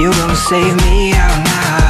You gonna save me, I'm